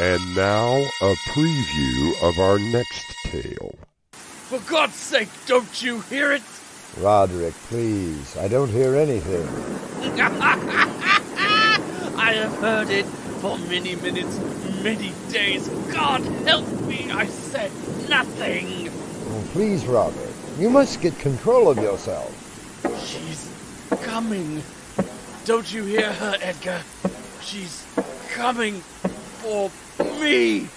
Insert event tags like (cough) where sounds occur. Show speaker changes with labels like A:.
A: And now, a preview of our next tale.
B: For God's sake, don't you hear it?
C: Roderick, please. I don't hear anything. (laughs)
B: I have heard it for many minutes, many days. God help me, I said nothing.
C: Oh, please, Roderick, You must get control of yourself.
B: She's coming. Don't you hear her, Edgar? She's coming for me.